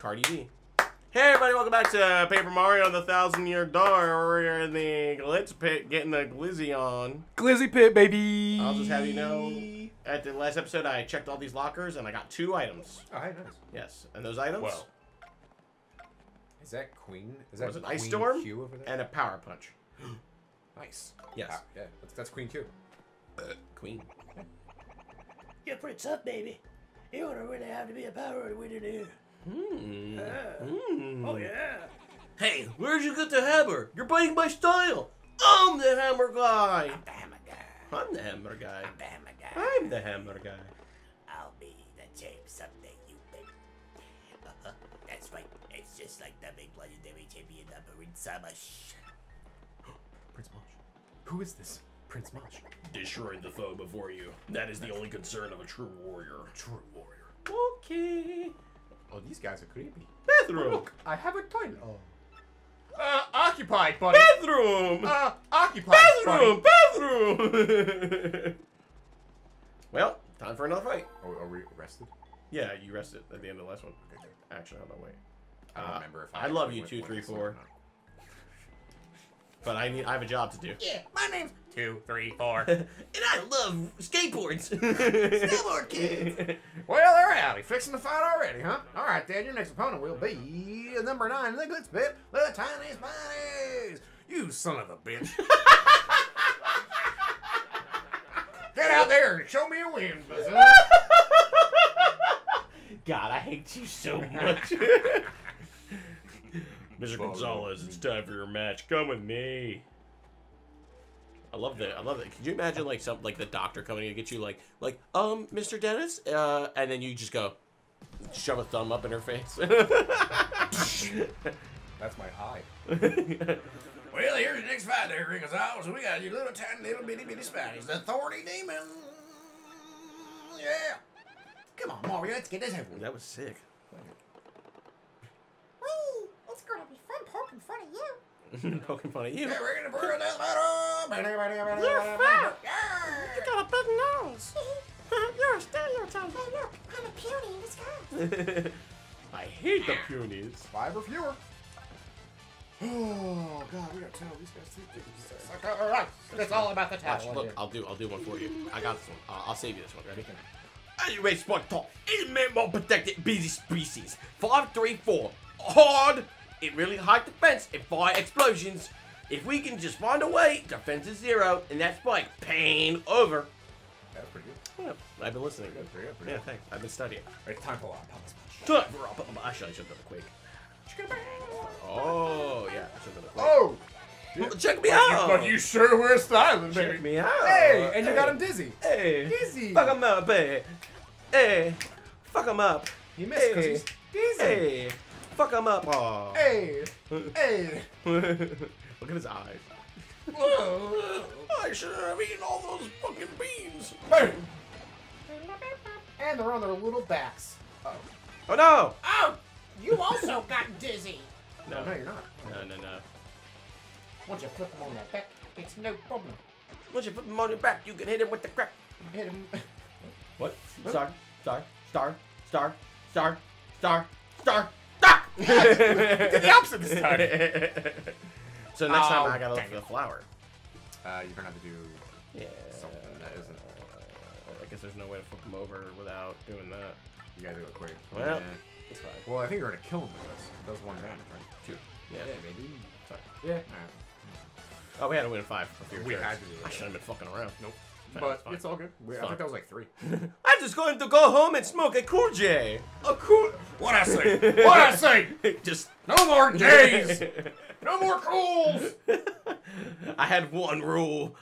Cardi B. Hey everybody, welcome back to Paper Mario the Thousand Year Door. We're in the glitz pit getting the glizzy on. Glizzy Pit, baby. I'll just have you know, at the last episode I checked all these lockers and I got two items. Oh, hey, nice. Yes, and those items Well, is that Queen? Is that was it Ice Storm Q over there? and a Power Punch. nice. Yes. Ah, yeah, that's, that's Queen Q. Queen. You're pretty tough, baby. You don't really have to be a power to win in here. Hmm. Yeah. Hmm. Oh, yeah. Hey, where'd you get the hammer? You're biting my style. I'm the hammer guy. The hammer guy. I'm the hammer guy. I'm the hammer guy. I'm the hammer guy. I'll be the champ someday, you bet. Uh-huh. That's right. It's just like the big legendary champion of Marin Samash. Prince Mush. Who is this? Prince Mush. Destroy the foe before you. That is the only concern of a true warrior. True warrior. Okay. Oh, these guys are creepy. Bathroom. Look, I have a toilet. Oh. Uh, occupied, buddy. Bathroom. Uh, occupied, bathroom. buddy. Bathroom. well, time for another fight. Oh, are we arrested? Yeah, you rested at the end of the last one. Okay. Actually, hold on, wait. I don't Uh, remember if I love you, two, three, four. But I need. I have a job to do. Yeah, my name's Two, three, four. and I love skateboards. Snowboard Kid. Well, they're out. He fixing the fight already, huh? All right, then. Your next opponent will be number nine in the glitz pit, the tiny bunnies. You son of a bitch. Get out there and show me a win, buzzer. God, I hate you so much. Mr. Gonzalez, it's time for your match. Come with me. I love that. I love that. Could you imagine like some like the doctor coming to get you like like um Mr. Dennis uh and then you just go shove a thumb up in her face. That's my eye. Well, here's the next fight there, Ring So We got your little tiny little bitty bitty spiders, the thorny demon. Yeah. Come on, Mario, let's get this over with. that was sick. Whee! It's gonna be fun poking fun of you. Poking fun at you. Yeah, we're gonna burn this battle. You're fat. Yeah. got a big nose. You're a stereotype. Hey, look, I'm a puny in disguise. I hate the punies. Five or fewer. Oh God, we gotta tell these guys two things. All right, that's all about the Watch, towel. look, I'll do I'll do one for you. I got this one. Uh, I'll save you this one. Ready? Anyway, Sport Talk is a man more protected busy species. 534. Hard. It really high defense and fire explosions. If we can just find a way, defense is zero, and that's like pain over. That's pretty good. Yeah, I've been listening. Good, pretty good, pretty Yeah, good. thanks. I've been studying. All right, time for a lot. Time for up. Actually, I should have done a quick. Oh yeah, I should have done a quick. Oh, Check me out. you, but you sure were styling, Check baby. me out. Hey, and you got Hey. him dizzy. Hey. Dizzy. Fuck him up, hey. Hey. Fuck him up. He missed because Hey. he's dizzy. Hey. Fuck him up. Aw. Hey, hey. Look at his eyes. I should have eaten all those fucking beans. Boom. And they're on their little backs. Oh. Oh no! Oh, you also got dizzy. No, no, you're not. No, no, no. Once you put them on their back, it's no problem. Once you put them on your back, you can hit him with the crack. Hit him. What? Star, star, star, star, star, star, star, star. Did the opposite this time. so next time Oh, I gotta look for the flower. Uh, you're gonna have to do Yeah. something that isn't. I guess there's no way to flip him over without doing that. You gotta do it quick. Well, Yeah. It's fine. Well, I think you're gonna kill him with this. It does one damage, right? Two. Yeah. maybe. Sorry. Yeah. Oh, we had to win five for We turns. had to do I shouldn't have been fucking around. Nope. Fine, But it's fine. all good. We, I fine. think that was like three. I'm just going to go home and smoke a cool J. A cool. What I say? What I say? just No more J's. No more cools. I had one rule.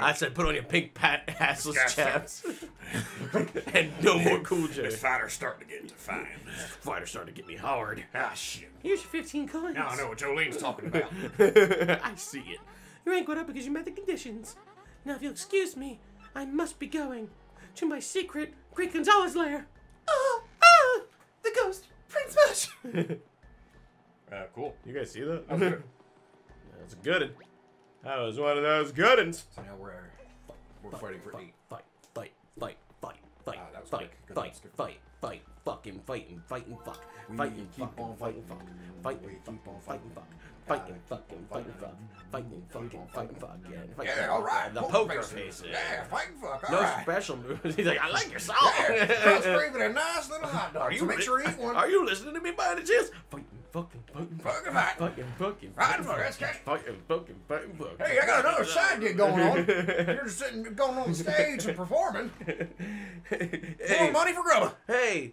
I said put on your pink pat assless chaps. and no more cool J. This fighter's starting to get defined. Fighter started to get me hard. Ah, shit. Here's your 15 coins. Now I know what Jolene's talking about. I see it. You ain't went up because you met the conditions. Now, if you'll excuse me, I must be going to my secret Great Gonzalez lair. Oh, ah, the ghost, Prince Mush. Uh, cool. you guys see that? That. That's a good one. That was one of those good ones. So now we're we're fighting for eight. Fight, fight, fight, fight, fight, Ah, that was fight, fight, fight, fight, fucking fighting, fighting, fuck, fighting, on fighting, fuck, fighting, We keep fucking, on fighting, fuck, fighting, fucking, fighting, fuck, fighting, fucking, fighting, fuck, yeah, fighting, Yeah, all right. The poker faces. Yeah, fighting fuck. All No special moves. He's like, I like your song. Yeah, cross breathing a nice little hot dog. Are you make sure you eat one. Are you listening to me by any chance? Fucking, fighting, Fucking fight. fucking, fucking, Fighting fuck, that's catchy. Fighting, fucking, fighting. Hey, I got another side gig going on. You're just sitting, going on stage and performing. More hey, money for grubba. hey,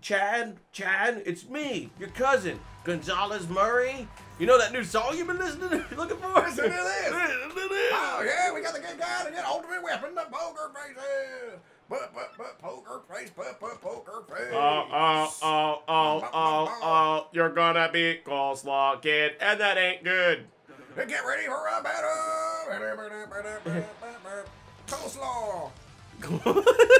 Chad, Chad, it's me, your cousin, Gonzalez Murray. You know that new song you've been listening to, looking for? Listen to this. Listen to this. Oh yeah, we got the good guy to get ultimate weapon, the poker faces. Poker face, but but poker face. Oh, oh, oh, oh, oh, oh, you're gonna be coleslaw kid, and that ain't good. And get ready for a battle. Coleslaw.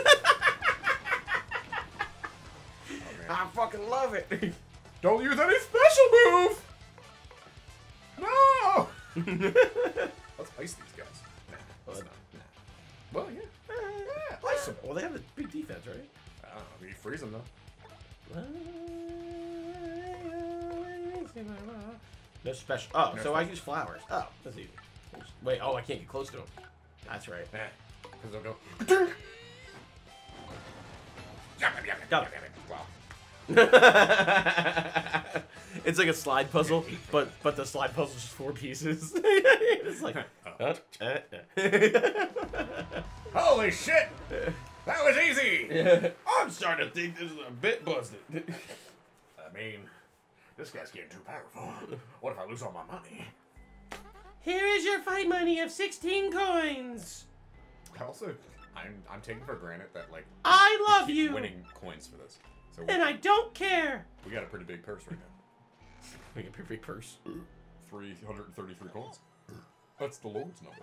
I fucking love it. Don't use any special move. No. Let's ice these guys. Let's not. Nah. Well, yeah. Ice them. Well, they have a big defense, right? I don't know. You freeze them though. No special. Oh, No so I use flowers. Oh, that's easy. Wait, oh, I can't get close to them. That's right. Yeah. Because they'll go. Got it. Wow. it's like a slide puzzle, but but the slide puzzle is just four pieces. it's like. uh, uh, uh. Holy shit! That was easy. I'm starting to think this is a bit busted. I mean, this guy's getting too powerful. What if I lose all my money? Here is your fight money of 16 coins. Also, I'm I'm taking for granted that like I love you, winning coins for this. So and I don't care. we got a pretty big purse right now. We get a pretty big purse. 333 coins. That's the Lord's number.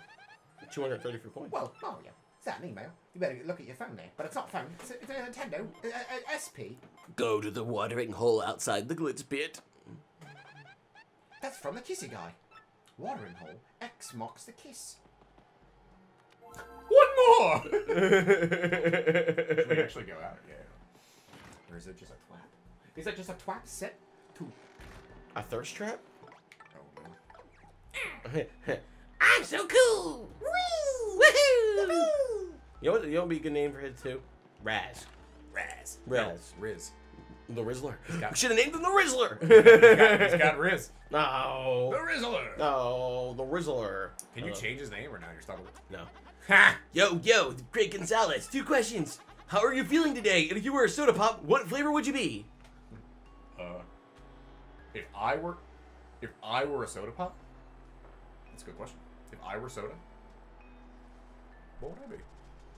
234 coins. Well, oh, Mario, is that an email? You better look at your phone there. But it's not phone. It's a, it's a Nintendo uh, uh, SP. Go to the watering hole outside the glitz pit. That's from the kissy guy. Watering hole. X marks the kiss. One more! Should we actually go out? Yeah. Or is it just a twat? Is that just a twat set? Two. A thirst trap? Oh no. I'm so cool! Woo! Woohoo! You know what? You know what would be a good name for it too? Raz. Raz. Raz. Riz. The Rizzler. got- We should have named him the Rizzler. He's got Riz. No. The. Rizzler. No, the Rizzler. Can you Uh, change his name or now you're stuck with it? No. Ha! Yo, yo, Greg Gonzalez. Two questions. How are you feeling today? And if you were a soda pop, what flavor would you be? Uh, if I were, if I were a soda pop, that's a good question. If I were soda, what would I be?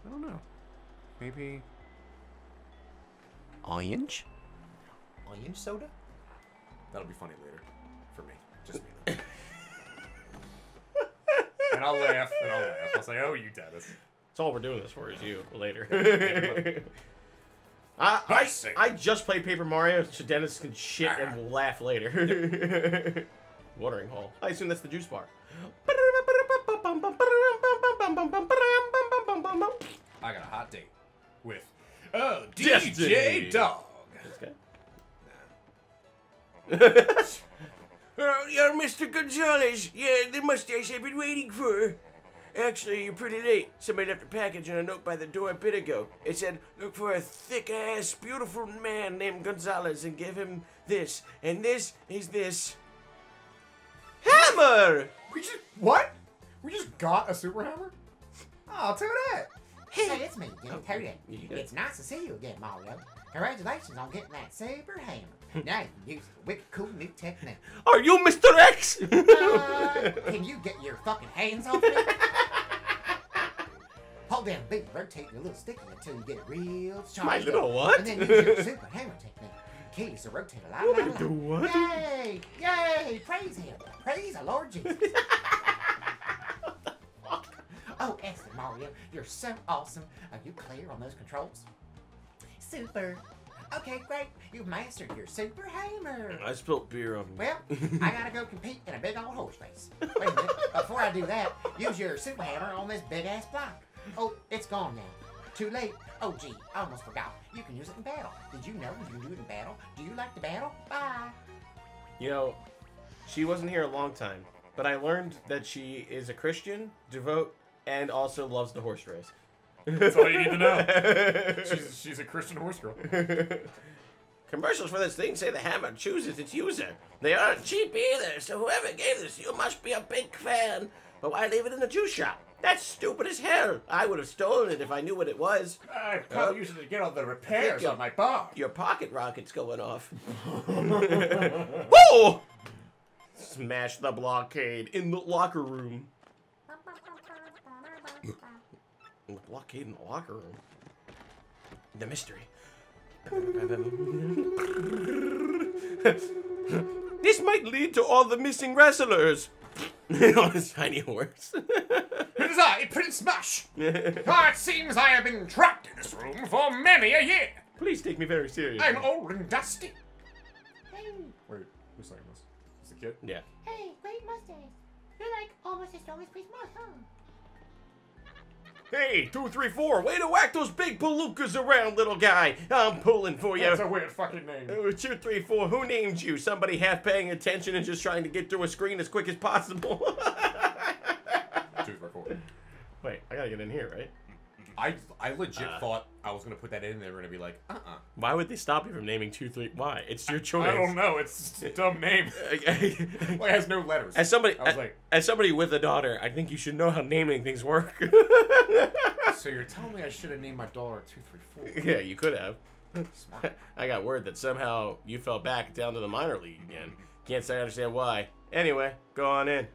I don't know. Maybe Orange? Orange soda? that'll be funny later, for me, just me. and I'll laugh and I'll laugh. I'll say, "Oh, you Dennis." That's all we're doing this for is you later. I, I I, just played Paper Mario, so Dennis can shit and will laugh later. Watering hole. I assume that's the juice bar. I got a hot date with oh Destiny. DJ Dog. Oh, you're Mr. Gonzalez. Yeah, the mustache I've been waiting for. Actually, you're pretty late. Somebody left a package and a note by the door a bit ago. It said, look for a thick-ass, beautiful man named Gonzalez and give him this. And this is this. Hammer! We just what? We just got a super hammer? Oh, I'll do that. Hey, it's me, Jimmy Oh, Toadette. you. It's nice to see you again, Mario. Congratulations on getting that saber hammer. now you can use the wicked cool new technique. Are you Mr. X? Uh, can you get your fucking hands off me? Hold down B, rotate your little stick until you get it real charged My little up. what? And then use your super hammer technique. Key is to rotate a lot. You want me to do what? Yay! Yay! Praise him! Praise the Lord Jesus! oh, Oh, excellent, Mario. You're so awesome. Are you clear on those controls? Super. Okay, great. You've mastered your super hammer. I spilled beer on me. Well, I gotta go compete in a big old horse race. Wait a minute. Before I do that, use your super hammer on this big ass block. Oh, it's gone now. Too late. Oh, gee, I almost forgot. You can use it in battle. Did you know you can do it in battle? Do you like the battle? Bye. You know, she wasn't here a long time, but I learned that she is a Christian, devout, and also loves the horse race. That's all you need to know. She's, she's a Christian horse girl. Commercials for this thing say the hammer chooses its user. They aren't cheap either, so whoever gave this you must be a big fan. But why leave it in the juice shop? That's stupid as hell. I would have stolen it if I knew what it was. I probably used it to get all the repairs on my bar. Your pocket rocket's going off. Woo! Smash the blockade in the locker room. The blockade in the locker room. The mystery. this might lead to all the missing wrestlers. On his tiny horse. It is I, Prince Mush. Ah, it seems I have been trapped in this room for many a year. Please take me very seriously. I'm old and dusty. Hey, Wait, who's saying this? Is the kid? Yeah. Hey, great mustache. You're like almost as strong as Prince Mush, huh? Hey, two, three, four. Way to whack those big palookas around, little guy. I'm pulling for you. That's a weird fucking name. Uh, two, three, four. Who named you? Somebody half paying attention and just trying to get through a screen as quick as possible. Two, three, four. Wait, I gotta get in here, right? I, I legit Uh. thought I was gonna put that in there and they were gonna be like, uh uh Why would they stop you from naming two, three? Why? It's your choice. I don't know, it's a dumb name. Well, it has no letters. as somebody, I was as, like, as somebody with a daughter, I think you should know how naming things work. so you're telling me I should have named my daughter two, three, four? yeah, you could have. smart. I got word that somehow you fell back down to the minor league again. Can't say I understand why. Anyway, go on in.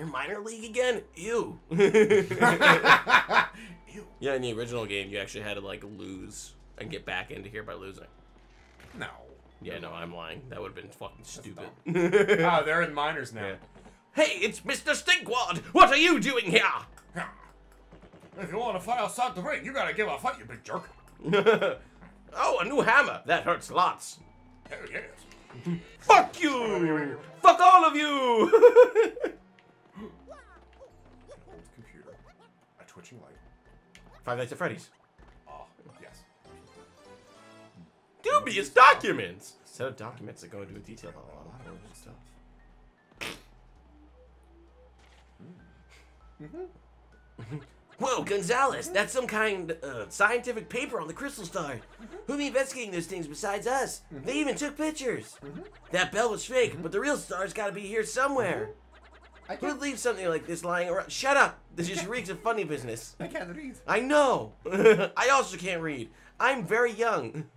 You're minor league again? Ew. Ew. yeah, in the original game, you actually had to like lose and get back into here by losing. No. Yeah, no, I'm lying. That would have been fucking stupid. Ah, they're in minors now. Yeah. hey, it's Mr. Stinkwad. What are you doing here? If you want to fight outside the ring, you gotta give a fight, you big jerk. oh, a new hammer. That hurts lots. Hell yes. Fuck you! Fuck all of you! Twitching light. Five Nights at Freddy's. Oh, yes. Dubious documents. Set of documents that go into detail about a lot of important stuff. Hmm. Mm-hmm. Whoa, Gonzalez, that's some kind of scientific paper on the crystal star. Mm-hmm. Who'd be investigating those things besides us? They mm-hmm. even took pictures. That bell was fake, but the real star's gotta be here somewhere. I Who'd can't, leave something like this lying around? Shut up! This just reeks of funny business. I can't read. I know. I also can't read. I'm very young.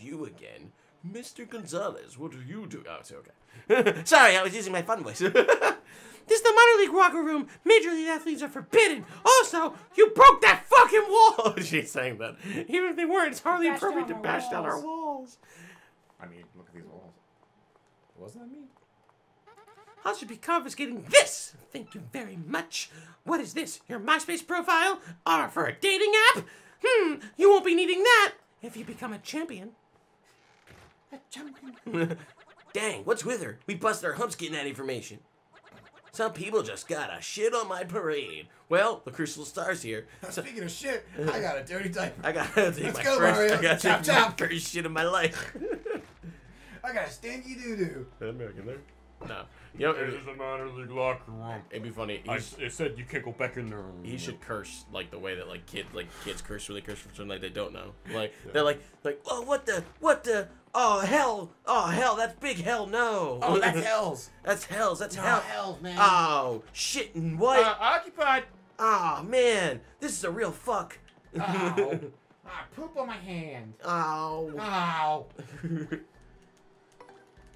You again, Mr. Gonzalez. What are you doing? Oh, it's okay. Sorry, I was using my fun voice. this is the minor league locker room. Major league athletes are forbidden. Also, you broke that fucking wall. She's saying that. Even if they weren't, it's hardly Bashed appropriate to down our bash down our walls. walls. I mean, look at these walls. Wasn't that me? I should be confiscating this. Thank you very much. What is this? Your MySpace profile? Or for a dating app? Hmm, you won't be needing that if you become a champion. A champion. Dang, what's with her? We busted our humps getting that information. Some people just gotta shit on my parade. Well, the Crystal Star's here. So Speaking of shit, I got a dirty diaper. I gotta take Let's my go, first, Mario. I gotta Chop, take my chop. first shit of my life. I got a stinky doo doo. American there? No. You know, This is the minor league locker room. it'd be funny. I, He's, it said you can't go back in there. he should curse like the way that like kids like kids curse when they curse for something like they don't know. Like they're like like oh what the what the oh hell oh hell that's big hell no Oh, that's L's. that's hells that's No, hell hell, man. oh shit and what Uh, occupied. oh man this is a real fuck Ow. ah, poop on my hand. oh Ow.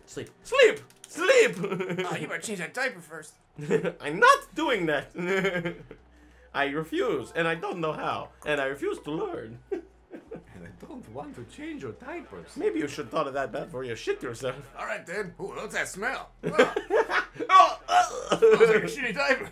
sleep sleep sleep Oh, you better change that diaper first. I'm not doing that I refuse and I don't know how and I refuse to learn. And I don't want to change your diapers. Maybe you should thought of that before you shit yourself. All right, then. Ooh, what's that smell? oh, uh. Looks like a shitty diaper.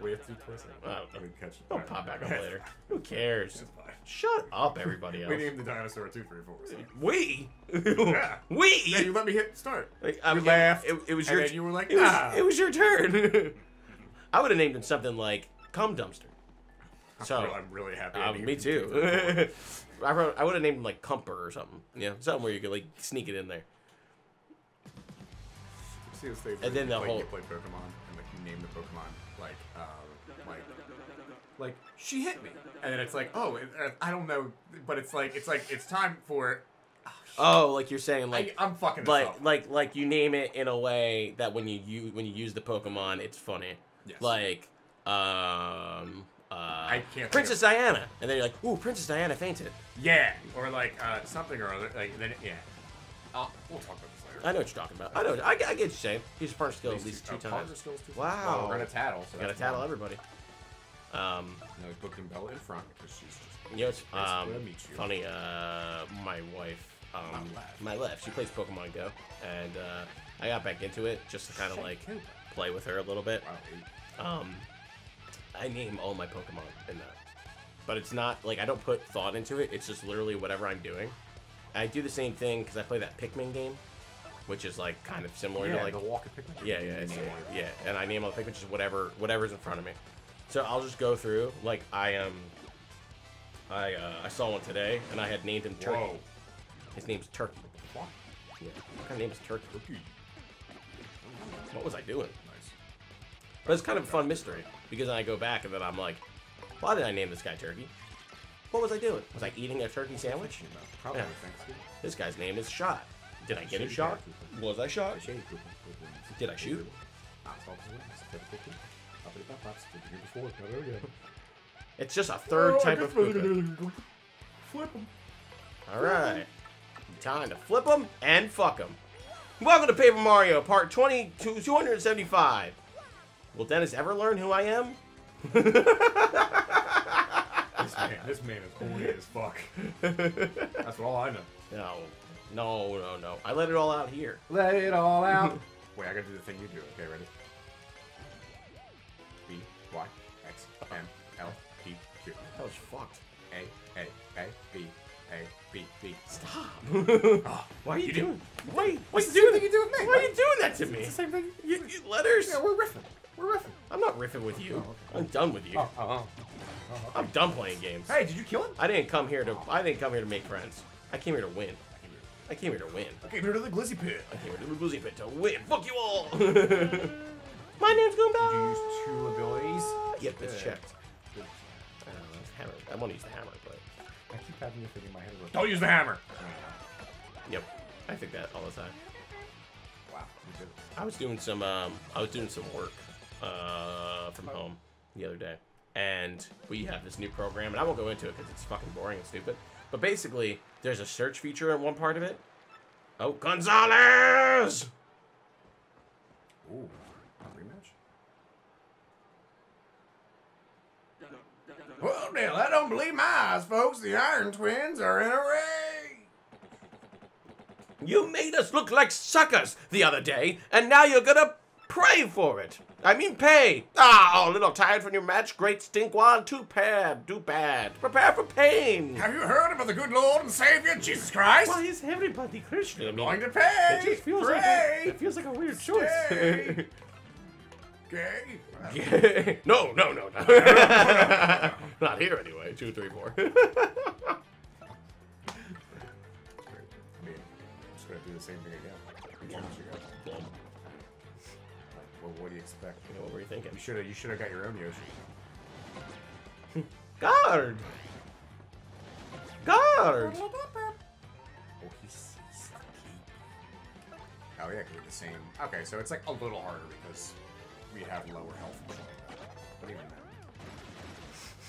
We have to twist it. Wow. I mean, catch it. Don't pop back up later. Who cares? Shut up, everybody else. We named the dinosaur two, three, four. So. We. Yeah. we. Yeah, you let me hit start. Like, I mean, laughed, It, it was and your. you were like, it, was, it was your turn. I would have named him something like cum dumpster. So I'm really happy. I uh, me too. I wrote, I would have named him like Cumper or something. Yeah, something where you could like sneak it in there. See those things And then the play, whole- you play Pokemon and like you name the Pokemon like um like like she hit me and then it's like oh it, uh, I don't know but it's like it's like it's time for Oh, like you're saying like I, I'm fucking like like like you name it in a way that when you use when you use the Pokemon, it's funny. Yes. Like um uh I can't Princess Diana, and then you're like, ooh, Princess Diana fainted. yeah or like uh something or other like then yeah I'll, we'll talk about this later. I know what you're talking about. I know. I, get- I get you're saying. He's first skill at least two times. Skills two Wow. Well, we're gonna tattle. So Gotta tattle everybody. Um, No, he's booking Bella in front because she's just. you know, it's um, meet you. funny. Uh, my wife, um, My left. she plays Pokemon Go, and uh, I got back into it just to kind of like play with her a little bit. Wow. Um, I name all my Pokemon in that, but it's not like I don't put thought into it. It's just literally whatever I'm doing. I do the same thing because I play that Pikmin game, which is like kind of similar yeah, to like the walk of Pikmin. yeah, yeah, it's, yeah. And I name all the Pikmin just whatever, whatever's in front of me. So I'll just go through. Like I am. I uh, I saw one today, and I had named him Turkey. Whoa. His name's Turkey. What? Yeah. What kind of name is Turkey? Turkey. What was I doing? Nice. But it's kind of a fun mystery because then I go back and then I'm like, why did I name this guy Turkey? What was I doing? Was I eating a turkey sandwich? Probably Yeah. Thanksgiving. This guy's name is Shot. Did I get a shot? Was I shot? Shady Cooper. Cooper. Did I shoot? It's all the same. It's typical Cooper. Uppity pop pops. Did you hear before? It's just a third oh, type of Koopa. Flip him. All right. Time to flip them and fuck them. Welcome to Paper Mario, part 20 to 275. Will Dennis ever learn who I am? This man, this man is horny as fuck. That's all I know. No, no, no, no. I let it all out here. Let it all out. Wait, I gotta do the thing you do. Okay, ready? That was fucked. A, A, A, B, A, B, B. Stop. Ah, oh, Why are you, You doing? do- Why? Why you the doing thing you do with me, Why are you doing that to me? It's the same thing. You, you letters. Yeah, we're riffing. We're riffing. I'm not riffing with you. Oh, okay. I'm done with you. Oh, oh, oh. oh I'm done playing games. Hey, did you kill him? I didn't come here to. I didn't come here to make friends. I came here to win. I came here to win. Okay, here to the glizzy pit. I came here to the Boozy Pit to win. Fuck you all. My name's Goomba. Did you use two abilities? Yep, it's checked. I want to use the hammer, but I keep having the thing in my head. Don't use the hammer. yep, I think that all the time. Wow, you did it. I was doing some. Um, I was doing some work uh, from home the other day, and we have this new program, and I won't go into it because it's fucking boring and stupid. But basically, there's a search feature in one part of it. Oh, Gonzalez! Ooh, a rematch. Well, Dale, I don't believe my eyes, folks. The Iron Twins are in a race. You made us look like suckers the other day, and now you're gonna pray for it. I mean, pay. Ah, a little tired from your match. Great stinkwad. Too bad. Too bad. Prepare for pain. Have you heard about the good Lord and Savior Jesus Christ? Why is everybody Christian? I mean, Going to pay. it just feels like pray. a, it feels like a weird Stay. choice. Gay. no, no, no, no. Not here anyway. Two, three, four. I mean, I'm just gonna do the same thing again. Which one you got? Well, Well, what do you expect? what were you thinking? You should have. You should have got your own Yoshi. Guard. Guard. Oh, he's, he's Oh yeah, 'cause we're the same. Okay, so it's like a little harder because we have lower health and shit like that. But even then.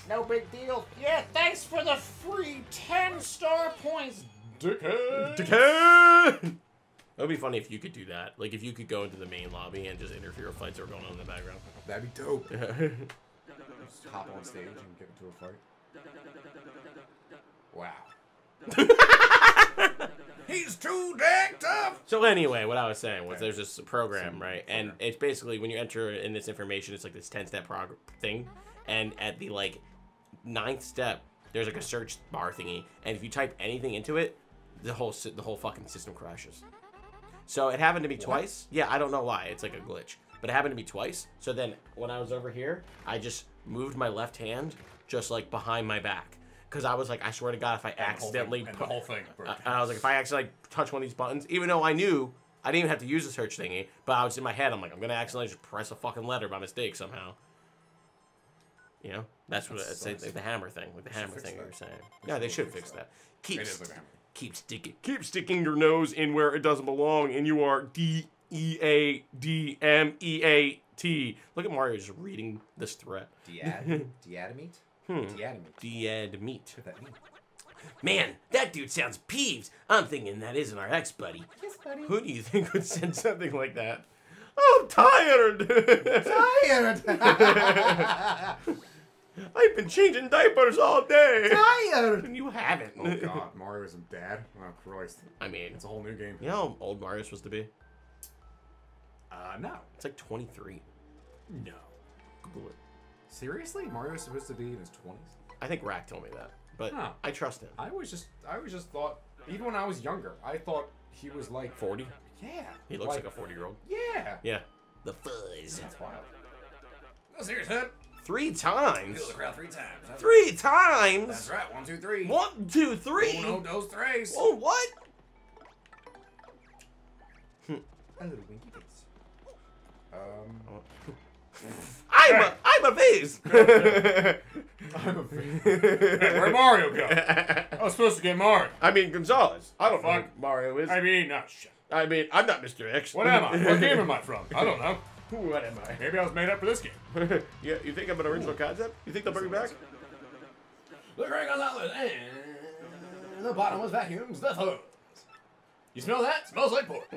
No big deal. Yeah, thanks for the free 10 star points, dickhead. Decay! It would be funny if you could do that. Like if you could go into the main lobby and just interfere with fights that are going on in the background. That'd be dope. Just hop on stage and get into a fight. Wow. He's too dang tough. so anyway, what I was saying was there's this program, right? And it's basically when you enter in this information, it's like this 10 step prog- thing. And at the like ninth step, there's like a search bar thingy. And if you type anything into it, the whole the whole fucking system crashes. So it happened to me twice. Yeah, I don't know why. It's like a glitch. But it happened to me twice. So then when I was over here, I just moved my left hand just like behind my back. Because I was like, I swear to God, if I And the whole thing- accidentally and the whole thing Uh, I was like, if I actually like touch one of these buttons, even though I knew I didn't even have to use the search thingy, but I was in my head, I'm like, I'm gonna accidentally just press a fucking letter by mistake somehow. You know, that's what That it's like, the hammer thing, like the hammer thing you were saying. They Yeah, they should fix fix that. that. Keep st- like keep sticking, keep sticking your nose in where it doesn't belong, and you are D E A D M E A T. Look at Mario just reading this threat. Diad- diatomite? Hmm. Diatomite. Dead meat. What does that mean? Man, that dude sounds peeved. I'm thinking that isn't our ex buddy. Yes, buddy. Who do you think would send something like that? I'm tired. Tired. I've been changing diapers all day. Tired. And you haven't. Oh god, Mario isn't dad. Oh Christ, I mean, it's a whole new game. you know how old Mario's supposed to be? Uh, no, It's like 23. no. Google it. Seriously, Mario's supposed to be in his twenties? I think Rack told me that, but Huh. I trust him. I was just, I was just thought, even when I was younger, I thought he was like 40? Yeah. He looks like, a 40 year old. Yeah. Yeah. The fuzz. That's wild. No, serious head. Three times? Feel the crowd three times. That's Three times? That's right. One, two, three. One, two, three. Uno, dos, tres. Oh, what? A little winky face. Um, I'm a, I'm a vase. I'm a hey, where'd Mario go? I was supposed to get Mario. I mean Gonzalez. I don't know Fuck. who Mario is. I mean, no shit. I mean, I'm not Mr. X. What am I? What game am I from? I don't know. what am I? Maybe I was made up for this game. yeah, you think I'm an original concept? You think they'll bring it back? Look right Gonzalez, and the bottomless vacuums the hose. You smell that? Smells like pork.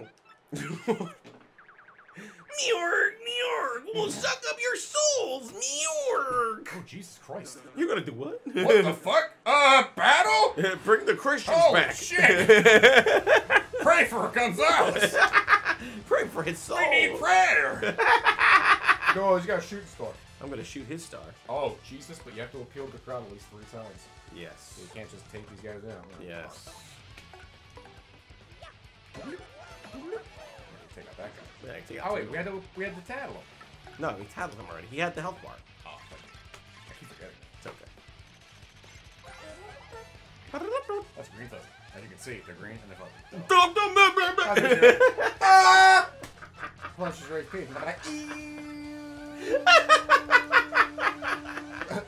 New York, New York, we'll suck up your souls, New York. Oh Jesus Christ! You're gonna do what? What the fuck? Uh, battle? Bring the Christians Holy back. shit. Pray for Gonzalez. Pray for his soul. We need prayer. No, you got a shooting star. I'm gonna shoot his star. Oh Jesus! But you have to appeal to the crowd at least three times. Yes. You can't just take these guys out. Yes. Take out that guy. Yeah, I can take out Oh wait, we had to we had to tattle him. No, we tattled him already. He had the health bar. Oh, fuck. I keep forgetting. It's okay. That's green fuzzy. As you can see, they're green and they're fuzzy. Ah! Plus, she's raised pig.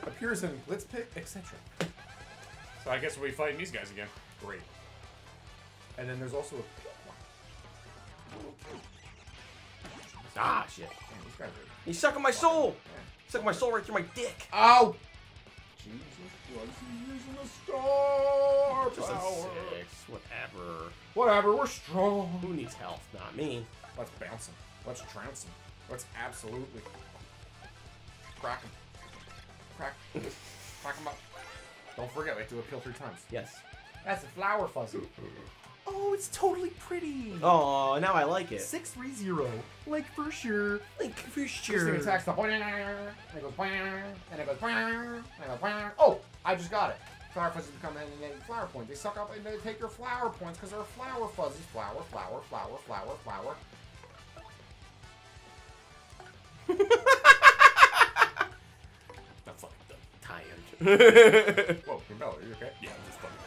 Appears in Glitz Pit, etc. So I guess we'll be fighting these guys again. Great. And then there's also a pink one. Ah, shit. Man, these guys are. He's sucking my soul. Sucking my soul right through my dick. Oh! Jesus Christ, he's using the star Just power. six. Whatever. Whatever, we're strong. Who needs health? Not me. Let's bounce him. Let's trounce him. Let's absolutely crack him. Crack. crack him up. Don't forget, we have to appeal three times. Yes. That's a flower fuzzy. Oh, it's totally pretty. Oh, now I like it. 630. Like for sure. Like for This sure. thing attacks the and it goes and it goes and it goes Oh, I just got it. Flower fuzzies become an innate flower point. They suck up and they take your flower points because they're flower fuzzies. Flower, flower, flower, flower, flower. I'm fucking done. Tired. Whoa, Bella, are you okay? Yeah, I'm just fucking.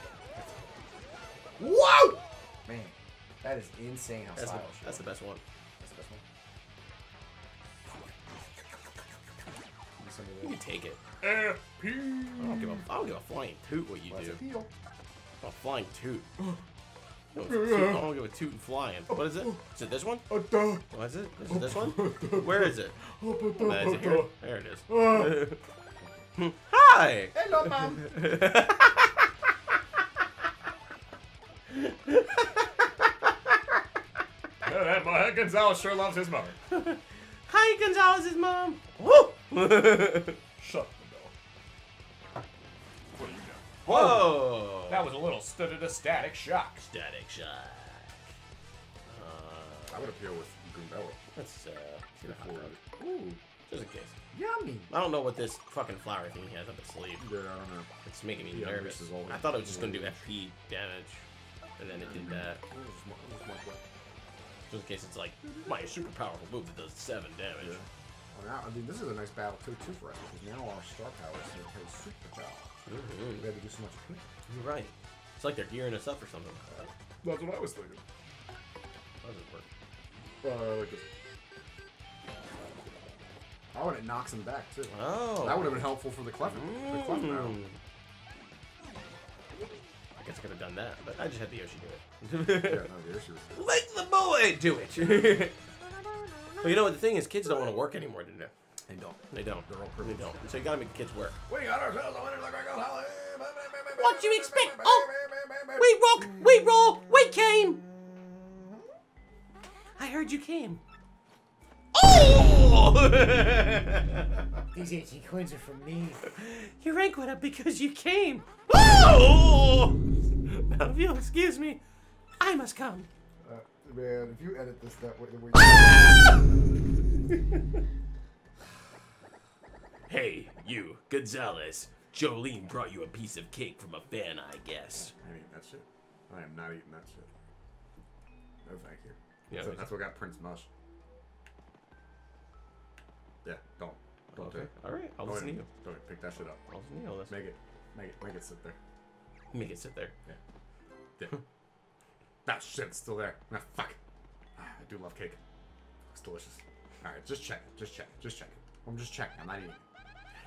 Whoa! Man, that is insane how That's the, that's the best one. That's the best one. Give me some You can take it. that. I don't give a, I don't give a flying toot what you Let's do. appeal. A flying toot. I don't give a toot- I don't give a toot and flying. What is it? Is it this one? A duh. What is it? Is it this one? Where is it? Up a Oh, is it here? There it is. Ah. Hi! Hello, mom. Yeah, that, that Gonzalez sure loves his mother. Hi, Gonzalez's mom! Woo! Shut the door. What are you doing? Whoa! That was a little studded a static shock. static shock. Uh, I would appear with Goombella. let's uh, see the hot dog. Ooh, just in case. Yummy. I don't know what this fucking flower thing he has up his sleeve. Yeah, I don't know. It's making me Yeah, nervous. this is I thought it was just gonna do FP damage, and then it did that. Just in case it's like my super powerful move that does seven damage. Well, now, I mean, this is a nice battle too, too for us because now our star power is going to play super job. Mhm. We had to do so much. You're right. It's like they're gearing us up for something. That's what I was thinking. How does it work? Uh, like this. Oh, and it knocks him back too. Oh. That would have been helpful for the clef. The clef now. I guess I could have done that, but I just had the Yoshi do it. Yeah, no, the. Let the boy do it. well, you know what the thing is, kids don't want to work anymore, do they? They don't. They don't. They're all They don't. So you gotta make the kids work. We got ourselves a winner like a What you expect? Oh, we rock, we roll, we came. I heard you came. Oh! These 18 coins are from me. Your rank went up because you came. Oh! Now, if you'll excuse me, I must come. Uh, man, if you edit this that way, the way. Hey, you, Gonzalez. Jolene brought you a piece of cake from a fan, I guess. I mean, that shit. I am not eating that shit. No, thank you. Yeah, So that's what got Prince Mush. Yeah, don't. Don't do Okay. it. All right, I'll Go listen to ahead you. and- Don't even pick that shit up. I'll listen to you. Let's Make it, make it, make it sit there. make it sit there. Yeah. that shit's still there. Ah, fuck. Ah, I do love cake. It's delicious. All right, just check it. Just check it. Just check it. I'm just checking. I'm not eating.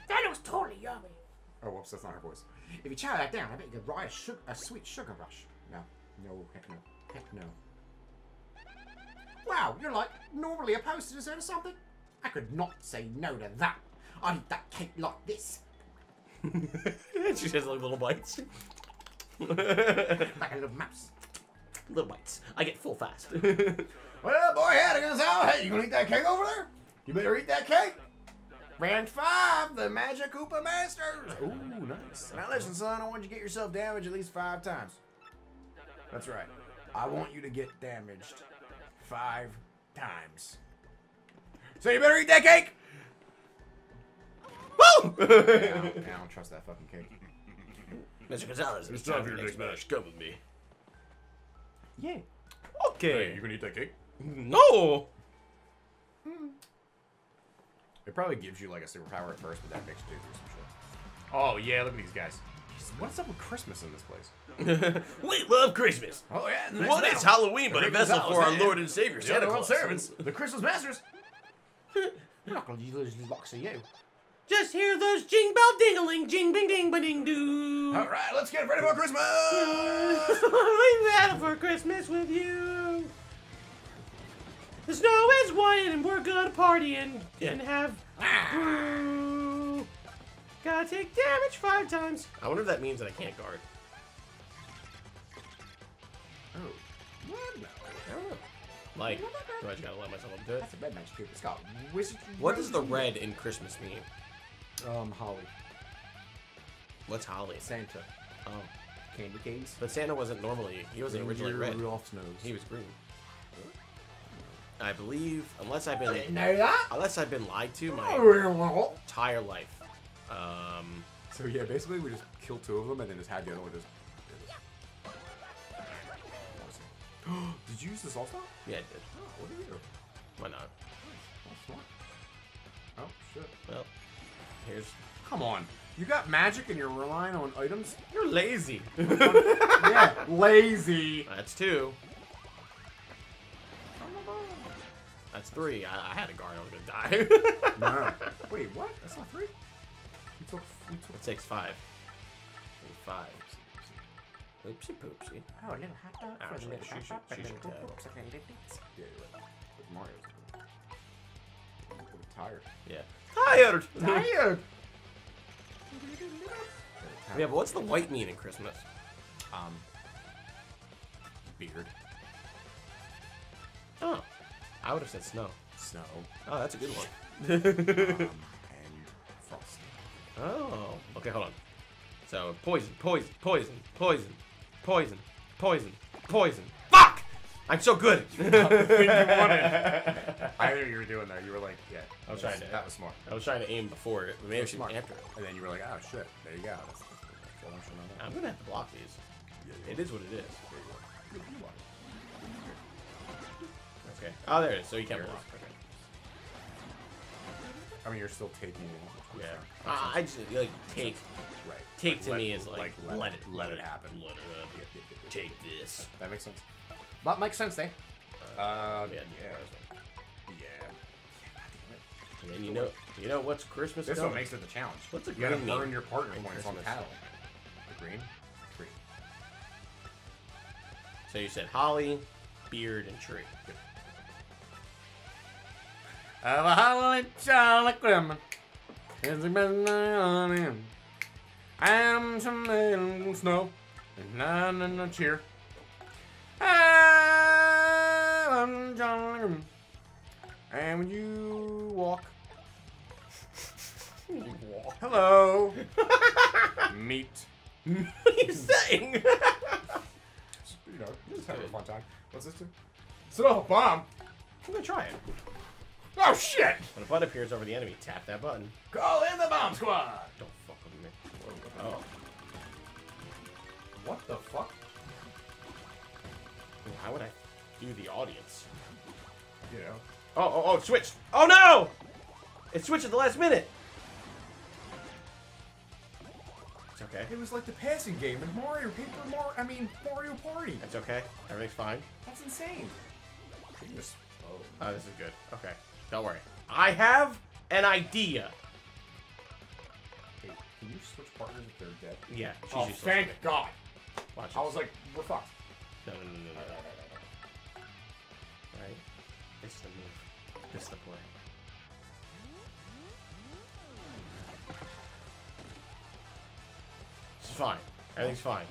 That looks totally yummy. Oh, whoops, that's not her voice. If you chow that down, I bet you could ride a, sugar, a sweet sugar rush. No, no, heck no, heck no. Wow, you're like normally opposed to dessert or something? I could not say no to that. I eat that cake like this, she has like little bites. like a little mouse. little bites. I get full fast. Well, boy, howdy, Gonzalo. Hey, you gonna eat that cake over there? You better eat that cake. Round five, the Magic Koopa Masters. Ooh, nice. Now listen, son, I want you to get yourself damaged at least five times. That's right. I want you to get damaged five times. So you better eat that cake. Woo! I don't, I don't trust that fucking cake. Mr. Gonzalez, it's time time for for your next next match. Come with me. Yeah. Okay. Hey, you gonna eat that cake? No. It probably gives you like a superpower at first, but that makes you do some shit. Oh yeah, look at these guys. What's up with Christmas in this place? we love Christmas. Oh yeah. One is Halloween, but a vessel for our. Lord and Savior, The Santa Claus. servants, the Christmas masters. We're not gonna use lots of you. Just hear those jing bell ding-a-ling, jing bing ding ba ding doo. All right, let's get ready for Christmas. we battle for Christmas with you. The snow is white and we're gonna party and, and have ah. brew. Gotta take damage five times. I wonder if that means that I can't guard. Like, do I just gotta let myself up to it? That's a red magic cube. It's got wizard. What does the red in Christmas mean? Um, holly, What's holly? Santa, Oh, candy canes. but Santa wasn't normally. He wasn't originally red. Rudolph's nose. He was green. I believe, unless I've I been didn't know that. unless I've been lied to my entire life. Um, So yeah, basically we just killed two of them and then just had the other one just. Did you use the salt stone? yeah, I did. Oh, what do you do? Why not? Oh. Oh shit. Well, here's. Come on. You got magic and you're relying on items? You're lazy. yeah, lazy. That's two. That's three. I, I had a guard. I was gonna die. No. Wait, what? That's not three. We took. You took. It takes five. Five. Oopsie poopsie. Oh, a little hot dog for Actually, the little she hot dog for she the should little tell. poops and the little bits. Yeah, you're right. But Mario's. I'm a little tired. Yeah. Tired. Tired. yeah, but what's the white mean in Christmas? Um. Beard. Oh, I would have said snow. Snow. Oh, that's a good one. um, and frost. Oh, okay, hold on. So poison, poison, poison, poison, poison, poison, poison. Fuck! I'm so good. I knew you were doing that. You were like, yeah. I was that trying to- That was smart. I was trying to aim before it, but maybe I should smart. after it. And then you were like, oh shit. There you go. That's, that's, that's what I should know. I'm gonna have to block these. Yeah, It is what it is. There you go. Good, you are. Okay. Oh, there it is. So you can't block. Okay. I mean, you're still taking. Yeah. I, I just like take Right. take to let- me is like, let, let it it let it happen. Let it up. Yeah, yeah, yeah, yeah. Take this. That makes sense. That makes sense, eh? Uh, Yeah, yeah, yeah. yeah. And then you know you know what's Christmas? This coming? one makes it the challenge. What's a you gotta green mean burn your partner in points on Christmas? paddle. The green, tree. So you said holly, beard, and tree. Have a holly jolly Christmas. It's the best on him. I'm some little snow. And none in the cheer. I'm jolly Christmas. And when you walk. Hello. Meet. what are you saying? You know, just having a fun time. What's this do? Set off a bomb. I'm gonna try it. Oh shit! When a button appears over the enemy, tap that button. Call in the bomb squad. Don't fuck with me. Oh. What the fuck? How would I do the audience? You know. Oh, oh, oh, it switched. Oh no! It switched at the last minute. It's okay. It was like the passing game in Mario Paper Mario. I mean Mario Party. It's okay. Everything's fine. That's insane. Just, oh. Oh, this is good. Okay. Don't worry. I have an idea. Hey, can you switch partners if they're dead? Yeah. Oh, thank God. Watch I was like, we're fucked. No, no, no, no, no. Right? This is the move. This is the play. It's fine. Everything's fine.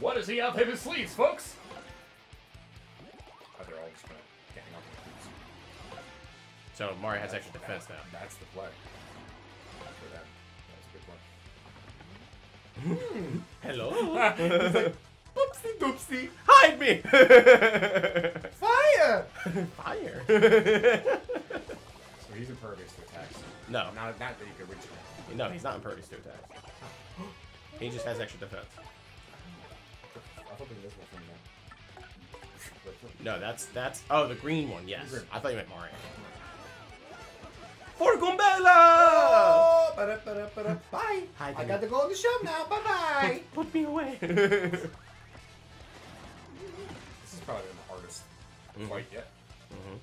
What does he have in his sleeves, folks? So Mario has extra defense now. That's the play. For them. That was a good play. Hmm. Hello? Oopsie doopsie. Hide me! Fire! Fire. So he's impervious to attacks. no, Not, not that you could reach him. no, he's not impervious to attacks. He just has extra defense. I thought the invisible thing there. No, that's that's oh the green one. Yes, Green. I thought you meant Mario. For Goombella! Oh, ba-da-ba-da-ba-da. Bye. Hide I got to go on the show now. Bye bye. Put, put me away. This is probably the hardest Mhm. fight yet. Mhm.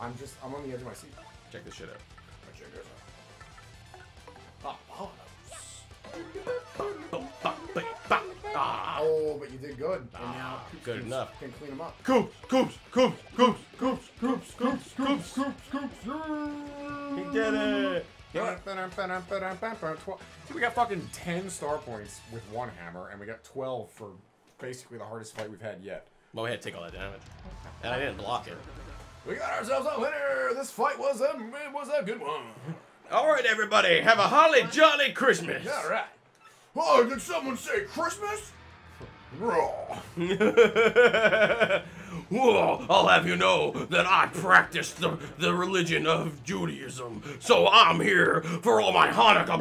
I'm just, I'm on the edge of my seat. Check this shit out. My chair goes up. Ah, Ah, Oh, but you did good. And now Ah, Koops good can- enough. Can clean them up. Koops, Koops, Koops, Koops, Koops, Koops, Koops, Koops, Koops, Koops. He did it. Yeah. See, we got fucking 10 star points with one hammer, and we got 12 for basically the hardest fight we've had yet. Well, we had to take all that damage, and I didn't block it. We got ourselves a winner! This fight was a, it was a good one. All right, everybody, have a holly jolly Christmas. All right. Oh, did someone say Christmas? Raw. Whoa, I'll have you know that I practice the, the religion of Judaism, so I'm here for all my Hanukkah.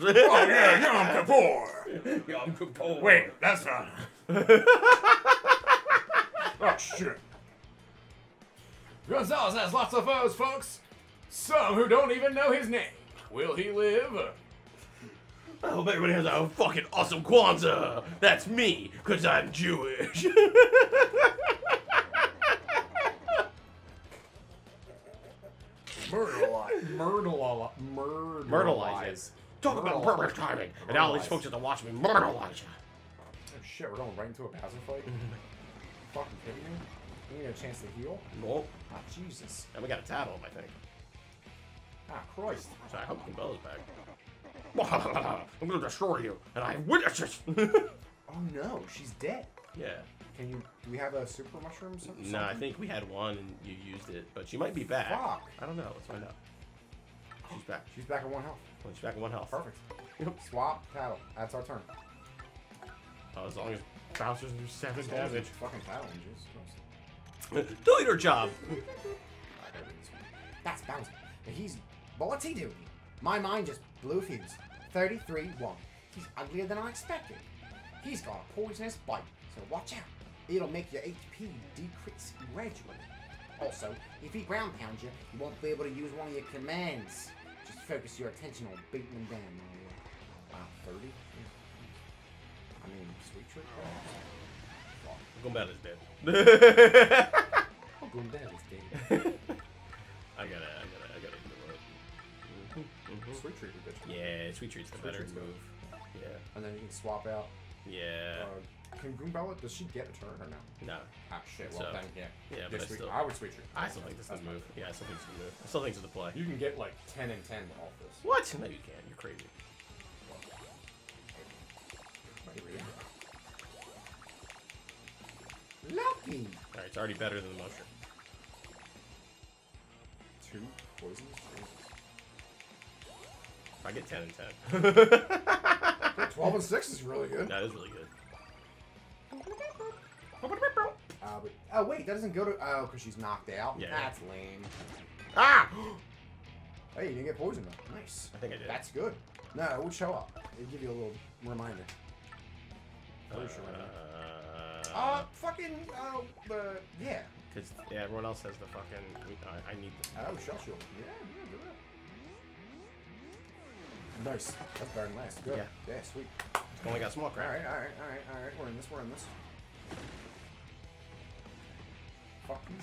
Oh, yeah, Yom Kippur. Yom Kippur. Wait, that's not. oh, shit. Gonzalez has lots of foes, folks. Some who don't even know his name. Will he live? I hope everybody has a fucking awesome Kwanzaa. That's me, because I'm Jewish. Myrtleize. Myrtleize. Myrtleize. Talk about perfect timing. And all these folks have to watch me myrtleize you. Oh, shit, we're going right into a Bowser fight? fucking kidding me? You need a chance to heal? Nope. Ah, Jesus. And we got a tattle, I think. Ah, Christ. So I hope Goombella's back. I'm gonna destroy you, and I have witnesses. Oh no, she's dead. yeah. Can you, do we have a super mushroom? or something? No, I think we had one and you used it, but she might be back. Fuck. I don't know. Let's find out. She's back. She's back at one health. Well, she's back in one health. Perfect. Yep. Swap, paddle. That's our turn. Oh, as long as Bowser's do seven As damage. Fucking injures. Do your job. That's Bowser. He's. But what's he doing? My mind just blew a 33 1. He's uglier than I expected. He's got a poisonous bite, so watch out. It'll make your HP decrease gradually. Also, if he ground pounds you, you won't be able to use one of your commands. Just focus your attention on beating him down. Uh, wow, 30? I mean, sweet trick. Goombad is dead. Oh, Goombad is dead. Sweet trick, you bitch. Yeah, Sweet Treat's the Sweet better Treat's good. move. Yeah, And then you can swap out. yeah. Uh, can Goombella, does she get a turn or no? no, Ah, shit. Well, So, then, yeah. yeah, but I still- I would sweet trick. I still think this is the move. Yeah, I still think it's the move. I still think it's the play. You can get like 10 and 10 off this. What? No, you can't. You're crazy. Lucky! All right, it's already better than the mushroom. Two poisons? If I get 10 and 10. 12 and 6 is really good. that is really good. Uh, but, oh, wait, that doesn't go to. Oh, because she's knocked out? Yeah. That's lame. Ah! Hey, you didn't get poisoned though. Nice. I think I did. That's good. No, it would show up. It'd give you a little reminder. Pretty sure. Uh, Uh, fucking, uh, the. Yeah. Because yeah, everyone else has the fucking. I, I need the. Oh, shell shield. Yeah, yeah, do that. Nice. That's than last. Good. Yeah. Yeah, sweet. Only got smoke. Alright, alright, alright, alright. We're in this, we're in this. Fuck you,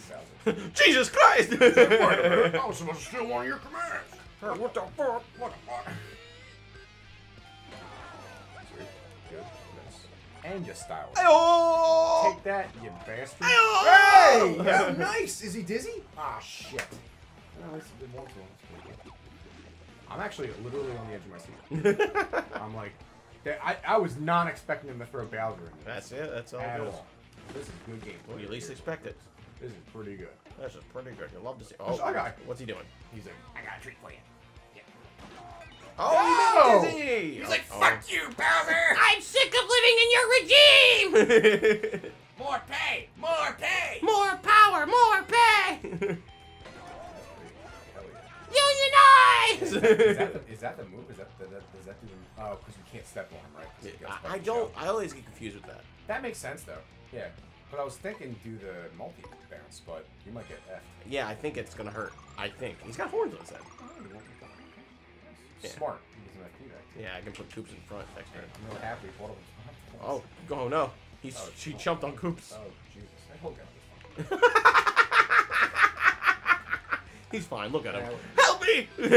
Bowser. Jesus Christ! I was supposed to steal one of your commands. what the fuck? What the fuck? Sweet. Good. Nice. And your style. Ayo! Take that, you bastard. Ayo! Hey! Oh, nice! Is he dizzy? Ah, shit. No, at least he did one to him. That's pretty good. I'm actually literally on the edge of my seat. I'm like, I, I was not expecting him to throw Bowser in there. That's it. That's all At it is. all. This is good game. Well, you at least expect it. This is pretty good. This is pretty good. You'll love to see. What's Oh, that guy? what's he doing? He's like, I got a treat for you. Oh, No! he made him dizzy! He's like, Oh. fuck you, Bowser! I'm sick of living in your regime! More pay! More pay! More power, more pay! Yeah. Is that, the, is that the move? Is that the, that, is that the, oh, because you can't step on him, right? he I, I don't. I always get confused with that. That makes sense, though. Yeah. But I was thinking do the multi bounce, but you might get F. Yeah, I think it's gonna hurt. I think he's got horns oh, on his head. Yeah. Smart. He doesn't have feedback. Yeah, I can put Koops in front next turn. I'm really happy with one of. Oh, oh no, he's Oh, she oh. jumped on Koops. Oh, Jesus. I hope God He's fine. Look at him. Help me! That's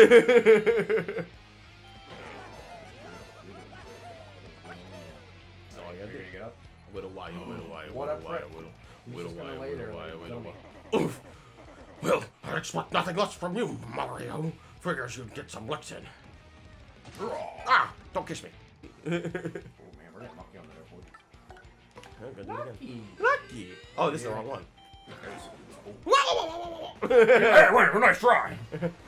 I gotta. You're gonna get up. Whittle why, whittle why, What whittle why, Fred? whittle, He's whittle why, gonna lay whittle why, like whittle why. Oof. Well, I expect nothing less from you, Mario. Figures you'd get some licks in. Ah! Don't kiss me. Oh, man, we're getting lucky on that airport. I'm gonna do it again. Lucky. Lucky. Oh, this is the wrong one. Hey, wait, nice try.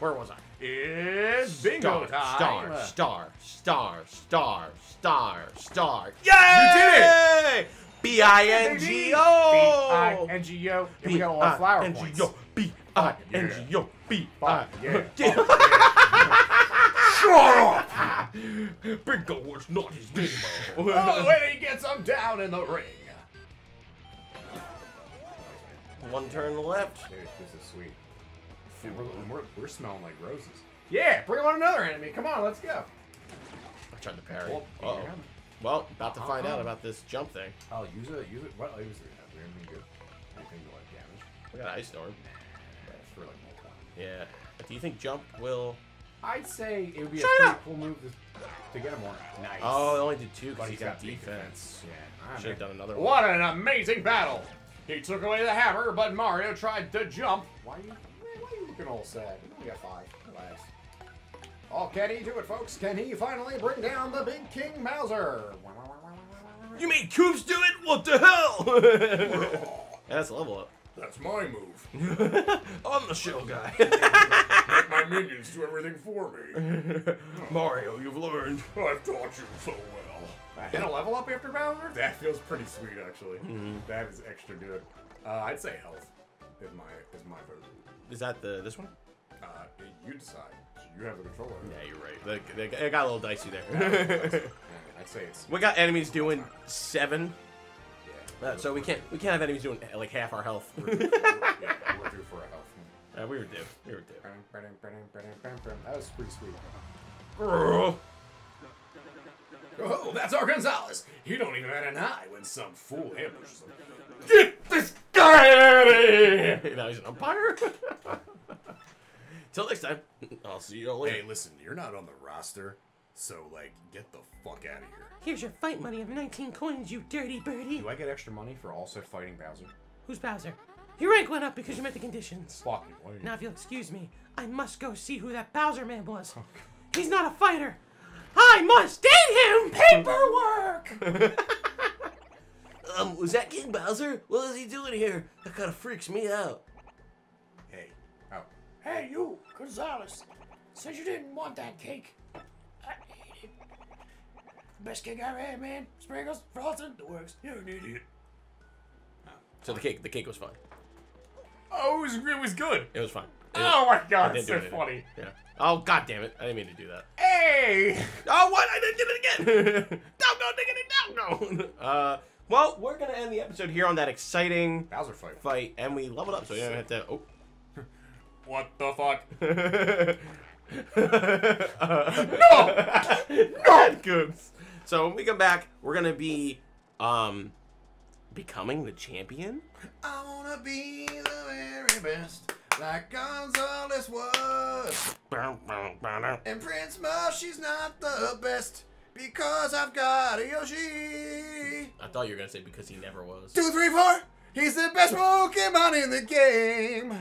Where was I? It's bingo star, time. Star, star, star, star, star. You did it! B I N G O. B-I-N-G-O. And we got a lot of flower points. B-I-N-G-O. B-I-N-G-O. B-I. Fuck yeah. Yeah. Shut up! Bingo was not his name. Oh, and he gets him down in the ring. One turn left. Dude, this is sweet. Dude, we're, we're, we're smelling like roses. Yeah, bring on another enemy. Come on, let's go. I tried to parry. Well, Uh-oh. Well, about to find out Uh-uh. about this jump thing. I'll use it. Use it. What? I'll use it. Do anything good? Anything to like damage? We got Ice Storm. Yeah, it's for like multiple. Yeah. But do you think jump will? I'd say it would be Shut a pretty up! cool move to, to get him more. Nice. Oh, it only did two because he he's got big defense. Yeah. Should have done another one. What an amazing battle! He took away the hammer, but Mario tried to jump. Why are you, why are you looking all sad? You only got five. Relax. Oh, can he do it, folks? Can he finally bring down the big King Mauser? You made Koops do it? What the hell? That's level up. That's my move. I'm the shell guy. Make my minions do everything for me. Mario, you've learned. I've taught you so well. Hit a level up after Bowser? That feels pretty sweet, actually. That is extra good. Uh, I'd say health is my is my vote. Is that the this one? Uh, you decide. You have the controller. Yeah, you're right. They, they, it got a little dicey there. Yeah, I'd say it's we got enemies doing seven. yeah. Uh, so we can't we can't have enemies doing like half our health. We're, we're, yeah, we're due for a health. Uh, we were due. We were due. That was pretty sweet. Oh, that's our Gonzalez. He don't even bat an eye when some fool ambushes him. Get this guy out of here! now he's an umpire. Till next time, I'll see you all later. Hey, listen, you're not on the roster, so like, get the fuck out of here. Here's your fight money of 19 coins, you dirty birdie. Do I get extra money for also fighting Bowser? Who's Bowser? Your rank went up because you met the conditions. Fuck you. What are you? Now, if you'll excuse me, I must go see who that Bowser man was. Oh, He's not a fighter. I must date him! Paperwork! Um, was that King Bowser? What is he doing here? That kind of freaks me out. Hey, oh, Hey, you, Gonzalez. Said you didn't want that cake. I ate it. Best cake I ever had, man. Sprinkles, frosting, the works. You're an idiot. So the cake, the cake was fine. oh, it was, it was good. It was fine. It- Oh my god, didn't that's so funny. Yeah. Oh god damn it! I didn't mean to do that. Hey! Oh what? I did it again. don't go it down. No. Uh, well, we're gonna end the episode here on that exciting Bowser fight. fight, and we leveled up, so you don't have to. Oh. What the fuck? no! no! Goods. So when we come back, we're gonna be um becoming the champion. I wanna be the very best, like Gonzalez was. And Prince Mush, she's not the best, because I've got a Yoshi. I thought you were gonna say because he never was. Two, three, four. He's the best Pokemon in the game.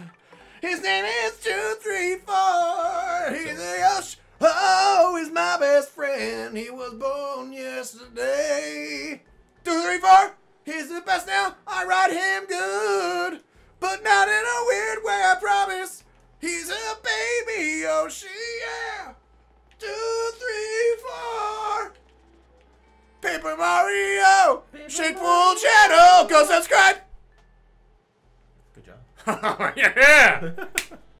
His name is two, three, four. He's a Yoshi. Oh, he's my best friend. He was born yesterday. Two, three, four. He's the best now. I ride him good, but not in a weird way. I promise. He's a baby oh she Yeah. Two, three, four. Paper Mario! Shakepool channel! Go subscribe! Good job. yeah!